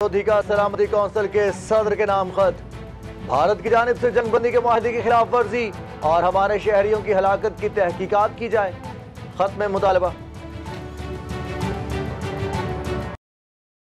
विरोधी का सलामती कौंसिल के सदर के नाम खत। भारत की जानब से जंगबंदी के माहदे की खिलाफ वर्जी और हमारे शहरियों की हलाकत की तहकीकात की जाए। खत में मुतालबा।